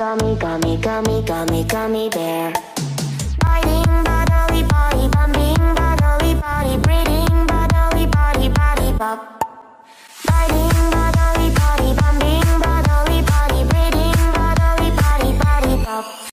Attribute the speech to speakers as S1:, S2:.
S1: Gummy, gummy, gummy, gummy, gummy bear.